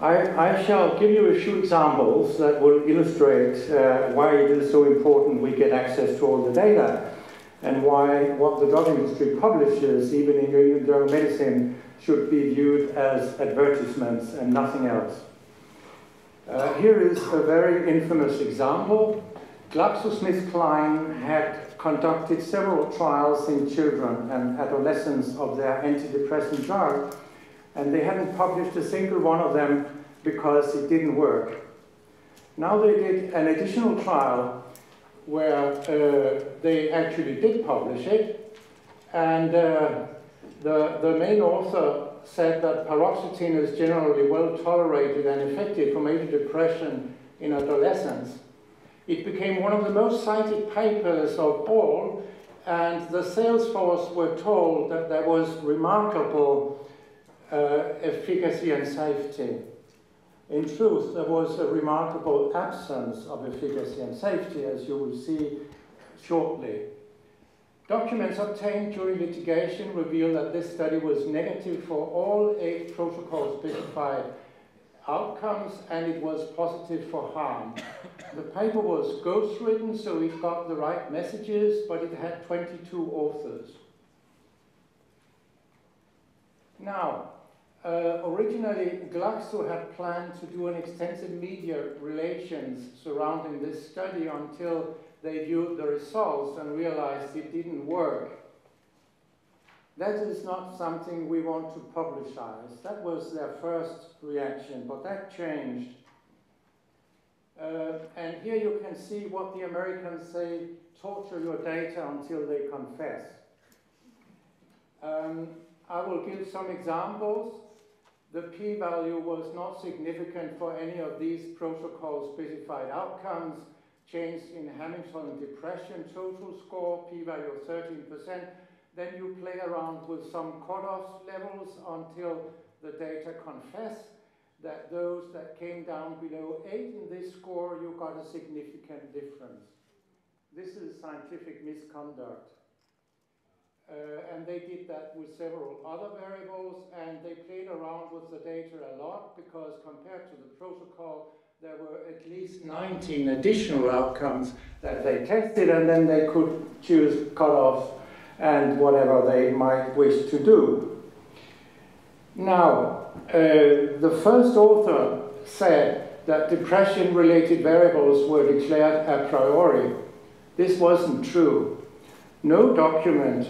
I, I, shall give you a few examples that will illustrate uh, why it is so important we get access to all the data and why what the drug industry publishes, even in New Journal Medicine, should be viewed as advertisements and nothing else. Uh, here is a very infamous example. GlaxoSmithKline had conducted several trials in children and adolescents of their antidepressant drug and they hadn't published a single one of them because it didn't work. Now they did an additional trial where uh, they actually did publish it, and uh, the, the main author said that paroxetine is generally well tolerated and effective for major depression in adolescents. It became one of the most cited papers of all, and the sales force were told that there was remarkable Uh, efficacy and safety. In truth, there was a remarkable absence of efficacy and safety, as you will see shortly. Documents obtained during litigation reveal that this study was negative for all eight protocol-specified outcomes, and it was positive for harm. The paper was ghostwritten, so it got the right messages, but it had 22 authors. Now, uh, originally, Glaxo had planned to do an extensive media relations surrounding this study until they viewed the results and realized it didn't work. That is not something we want to publicize. That was their first reaction, but that changed. Uh, and here you can see what the Americans say, torture your data until they confess. Um, I will give some examples the p-value was not significant for any of these protocol-specified outcomes. Change in Hamilton depression total score, p-value of 13%. Then you play around with some cutoff levels until the data confess that those that came down below 8 in this score, you got a significant difference. This is scientific misconduct. Uh, and they did that with several other variables, and they played around with the data a lot because compared to the protocol, there were at least 19 additional outcomes that they tested, and then they could choose cutoffs and whatever they might wish to do. Now, uh, the first author said that depression-related variables were declared a priori. This wasn't true. No document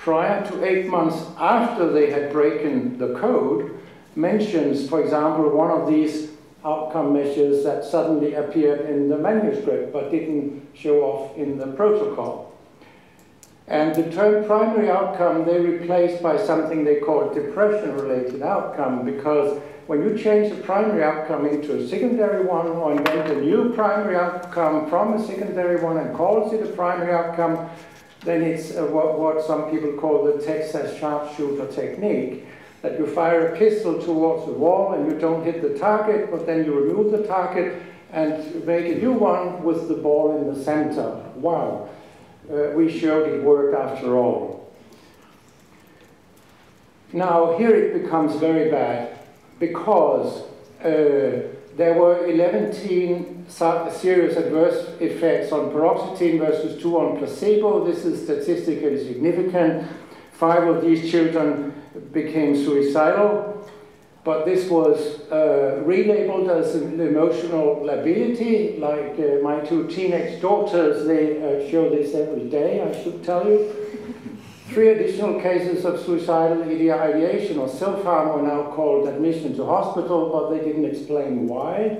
prior to eight months after they had broken the code, mentions, for example, one of these outcome measures that suddenly appeared in the manuscript but didn't show off in the protocol. And the term primary outcome they replaced by something they call depression-related outcome because when you change the primary outcome into a secondary one or invent a new primary outcome from a secondary one and calls it a primary outcome, then it's uh, what, what some people call the Texas sharpshooter technique, that you fire a pistol towards the wall and you don't hit the target, but then you remove the target and make a new one with the ball in the center. Wow, uh, we showed it worked after all. Now here it becomes very bad because uh, there were 11 serious adverse effects on paroxetine versus 2 on placebo. This is statistically significant. Five of these children became suicidal, but this was uh, relabeled as an emotional lability, like uh, my two teenage daughters, they uh, show this every day, I should tell you. Three additional cases of suicidal ideation or self-harm were now called admission to hospital, but they didn't explain why.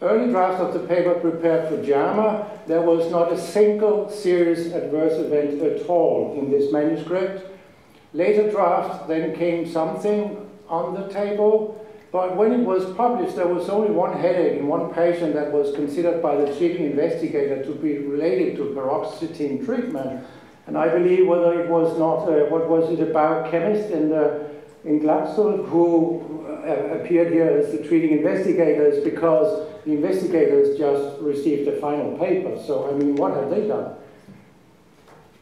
Early drafts of the paper prepared for JAMA, there was not a single serious adverse event at all in this manuscript. Later drafts, then came something on the table, but when it was published, there was only one headache in one patient that was considered by the treating investigator to be related to paroxetine treatment. And I believe whether it was not, uh, what was it, a biochemist in, the, in Glaxo who uh, appeared here as the treating investigators because the investigators just received the final paper. So, I mean, what have they done?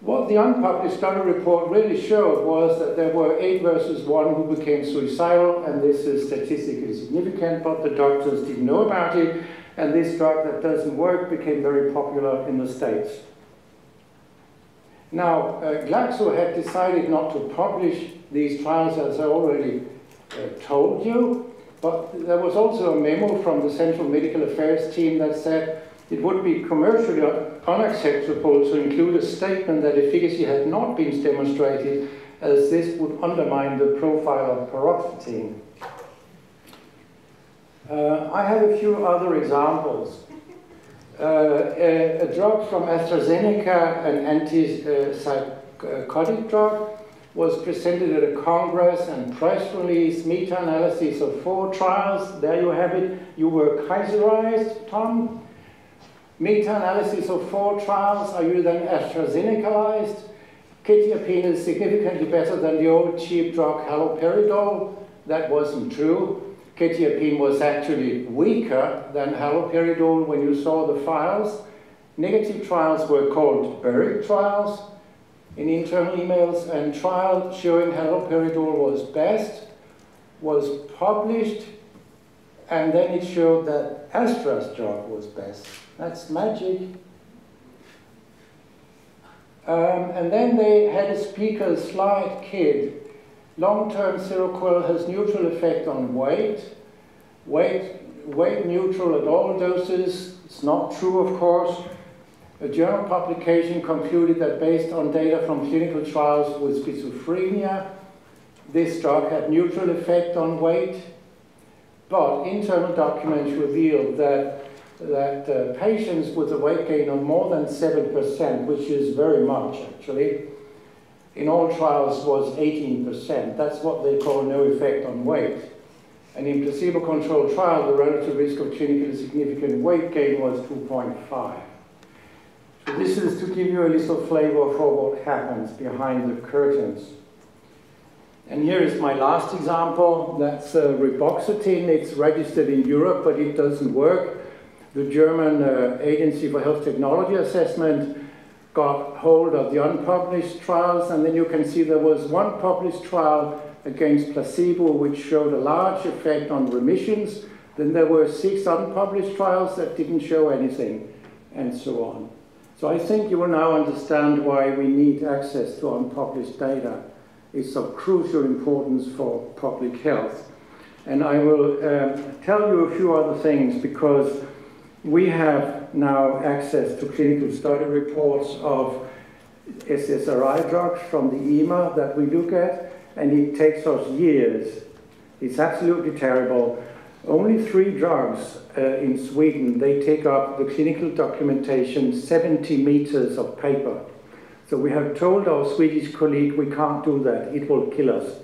What the unpublished study report really showed was that there were 8 versus 1 who became suicidal, and this is statistically significant, but the doctors didn't know about it, and this drug that doesn't work became very popular in the States. Now, uh, Glaxo had decided not to publish these trials, as I already uh, told you, but there was also a memo from the Central Medical Affairs team that said it would be commercially unacceptable to include a statement that efficacy had not been demonstrated as this would undermine the profile of paroxetine. Uh, I have a few other examples. Uh, a, a, drug from AstraZeneca, an antipsychotic drug, was presented at a congress and press release, meta-analysis of four trials. There you have it. You were Kaiserized, Tom. Meta-analysis of four trials. Are you then AstraZenecaized? Quetiapine is significantly better than the old cheap drug haloperidol. That wasn't true. Quetiapine was actually weaker than haloperidol when you saw the files. Negative trials were called Beric trials in internal emails, and trial showing haloperidol was best was published, and then it showed that Astra's drug was best. That's magic. Um, and then they had a speaker slide kid. Long-term Seroquel has neutral effect on weight. Weight, weight neutral at all doses. It's not true, of course. A journal publication concluded that based on data from clinical trials with schizophrenia, this drug had neutral effect on weight, but internal documents revealed that that uh, patients with a weight gain of more than 7%, which is very much actually, in all trials was 18%. That's what they call no effect on weight. And in placebo-controlled trial, the relative risk of clinically significant weight gain was 2.5. So this is to give you a little flavor for what happens behind the curtains. And here is my last example. That's uh, reboxetine. It's registered in Europe, but it doesn't work the German uh, Agency for Health Technology Assessment got hold of the unpublished trials, and then you can see there was one published trial against placebo which showed a large effect on remissions. Then there were six unpublished trials that didn't show anything, and so on. So I think you will now understand why we need access to unpublished data. It's of crucial importance for public health. And I will um, tell you a few other things because we have now access to clinical study reports of SSRI drugs from the EMA that we look at, and it takes us years. It's absolutely terrible. Only three drugs uh, in Sweden, they take up the clinical documentation 70 meters of paper. So we have told our Swedish colleague we can't do that, it will kill us.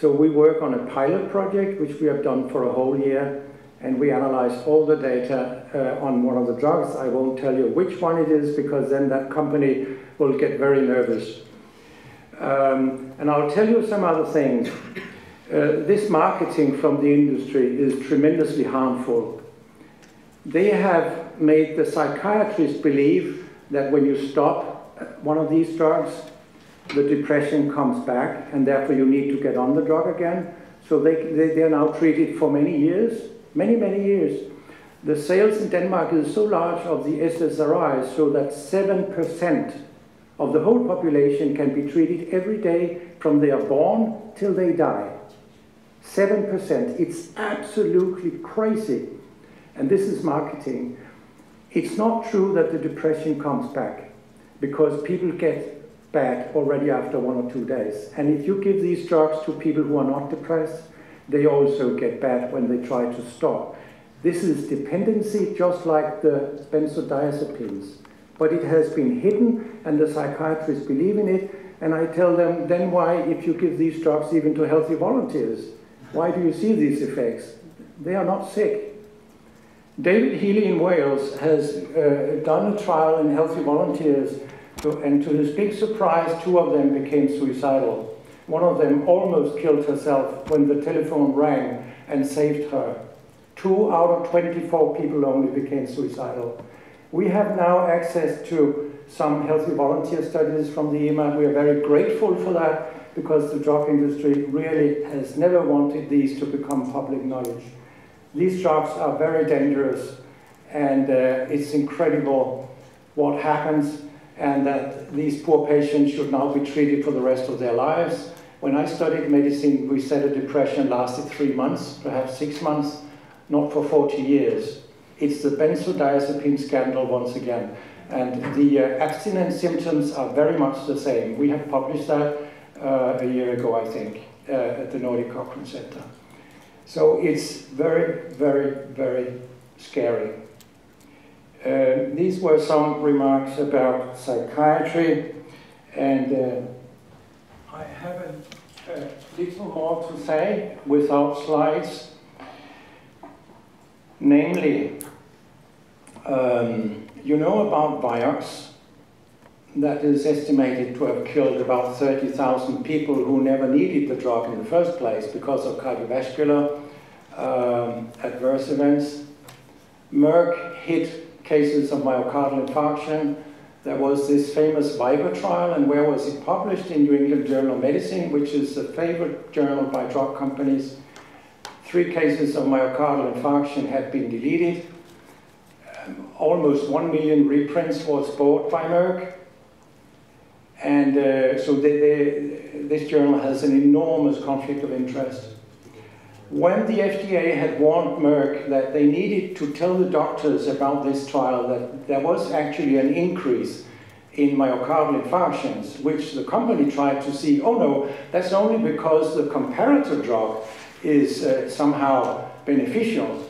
So we work on a pilot project, which we have done for a whole year, and we analyze all the data uh, on one of the drugs. I won't tell you which one it is because then that company will get very nervous. Um, and I'll tell you some other things. Uh, this marketing from the industry is tremendously harmful. They have made the psychiatrists believe that when you stop one of these drugs, the depression comes back and therefore you need to get on the drug again. So they, they, they are now treated for many years many, many years. The sales in Denmark is so large of the SSRIs so that 7% of the whole population can be treated every day from they are born till they die. 7%. It's absolutely crazy. And this is marketing. It's not true that the depression comes back because people get bad already after one or two days. And if you give these drugs to people who are not depressed, they also get bad when they try to stop. This is dependency just like the benzodiazepines. But it has been hidden and the psychiatrists believe in it. And I tell them, then why, if you give these drugs even to healthy volunteers, why do you see these effects? They are not sick. David Healy in Wales has uh, done a trial in healthy volunteers, and to his big surprise, two of them became suicidal. One of them almost killed herself when the telephone rang and saved her. Two out of 24 people only became suicidal. We have now access to some healthy volunteer studies from the EMA. We are very grateful for that because the drug industry really has never wanted these to become public knowledge. These drugs are very dangerous and uh, it's incredible what happens and that these poor patients should now be treated for the rest of their lives. When I studied medicine, we said a depression lasted three months, perhaps six months, not for 40 years. It's the benzodiazepine scandal once again. And the uh, abstinence symptoms are very much the same. We have published that uh, a year ago, I think, uh, at the Nordic Cochrane Center. So it's very, very, very scary. Uh, these were some remarks about psychiatry, and uh, I have a, a, little more to say without slides. Namely, um, you know about Vioxx, that is estimated to have killed about 30,000 people who never needed the drug in the first place because of cardiovascular um, adverse events. Merck hit cases of myocardial infarction. There was this famous VIVA trial, and where was it published? In New England Journal of Medicine, which is a favorite journal by drug companies. Three cases of myocardial infarction had been deleted. Um, almost one million reprints was bought by Merck. And uh, so they, they, this journal has an enormous conflict of interest when the FDA had warned Merck that they needed to tell the doctors about this trial that there was actually an increase in myocardial infarctions, which the company tried to see, oh no, that's only because the comparator drug is uh, somehow beneficial.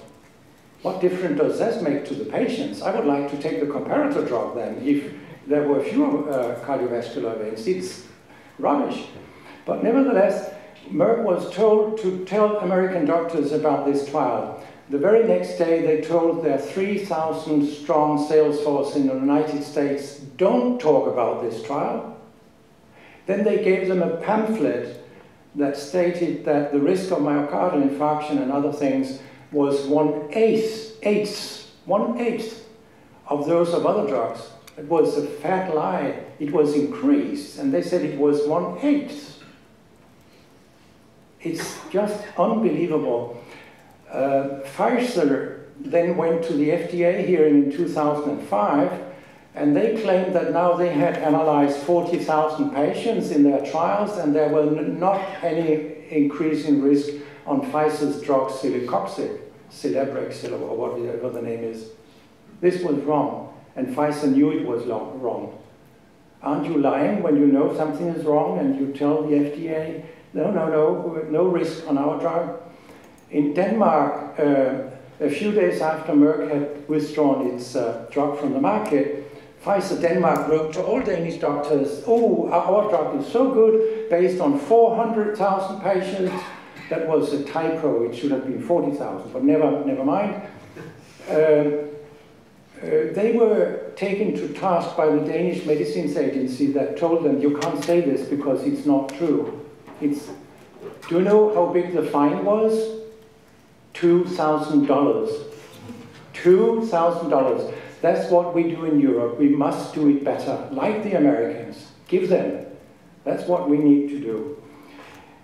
What difference does that make to the patients? I would like to take the comparator drug then if there were fewer uh, cardiovascular events. It's rubbish. But nevertheless, Merck was told to tell American doctors about this trial. The very next day, they told their 3,000 strong sales force in the United States, don't talk about this trial. Then they gave them a pamphlet that stated that the risk of myocardial infarction and other things was one eighth, eighth, one eighth of those of other drugs. It was a fat lie. It was increased, and they said it was one eighth. It's just unbelievable. Uh, Pfizer then went to the FDA hearing in 2005, and they claimed that now they had analyzed 40,000 patients in their trials, and there were not any increase in risk on Pfizer's drug Celebrex, or whatever the name is. This was wrong, and Pfizer knew it was wrong. Aren't you lying when you know something is wrong and you tell the FDA no, no, no, no risk on our drug. In Denmark, uh, a few days after Merck had withdrawn its uh, drug from the market, Pfizer Denmark wrote to all Danish doctors, oh, our drug is so good, based on 400,000 patients. That was a typo, it should have been 40,000, but never, never mind. Uh, uh, they were taken to task by the Danish Medicines Agency that told them, you can't say this because it's not true. It's, do you know how big the fine was? $2,000. $2,000. That's what we do in Europe. We must do it better, like the Americans. Give them. That's what we need to do.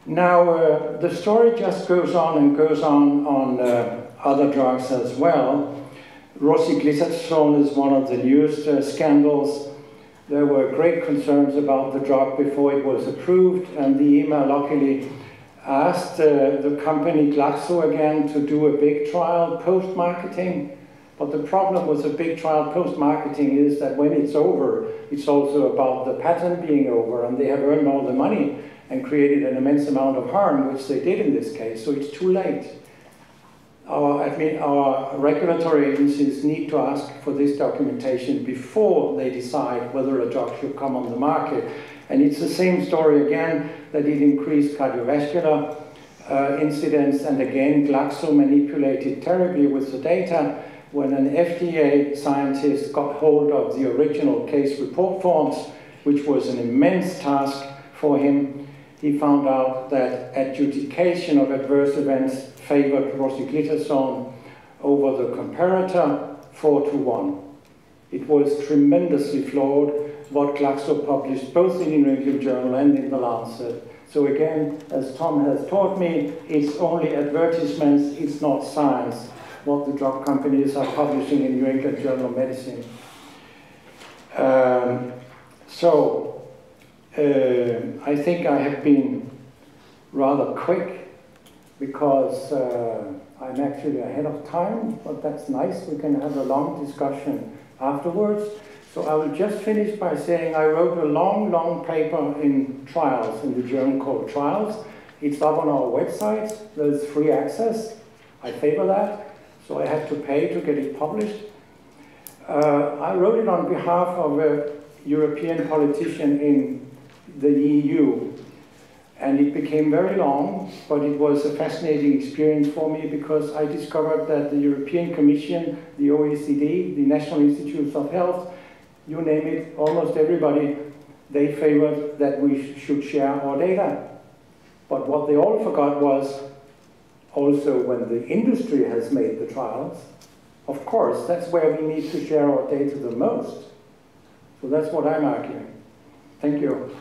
Now, uh, the story just goes on and goes on on uh, other drugs as well. Rosiglitazone is one of the newest uh, scandals. There were great concerns about the drug before it was approved, and the EMA luckily asked uh, the company Glaxo again to do a big trial post-marketing. But the problem with a big trial post-marketing is that when it's over, it's also about the patent being over, and they have earned all the money and created an immense amount of harm, which they did in this case, so it's too late our, I mean, our regulatory agencies need to ask for this documentation before they decide whether a drug should come on the market. And it's the same story again, that it increased cardiovascular uh, incidents, and again, Glaxo manipulated terribly with the data. When an FDA scientist got hold of the original case report forms, which was an immense task for him, he found out that adjudication of adverse events favored rosiglitazone over the comparator 4 to 1. It was tremendously flawed, what Glaxo published both in the New England Journal and in the Lancet. So again, as Tom has taught me, it's only advertisements, it's not science, what the drug companies are publishing in New England Journal of Medicine. Um, so, uh, I think I have been rather quick because uh, I'm actually ahead of time, but that's nice. We can have a long discussion afterwards. So I will just finish by saying I wrote a long, long paper in Trials, in the journal called Trials. It's up on our website. There's free access. I favor that. So I had to pay to get it published. Uh, I wrote it on behalf of a European politician in the EU. And it became very long, but it was a fascinating experience for me because I discovered that the European Commission, the OECD, the National Institutes of Health, you name it, almost everybody, they favored that we sh should share our data. But what they all forgot was also when the industry has made the trials, of course, that's where we need to share our data the most. So that's what I'm arguing. Thank you.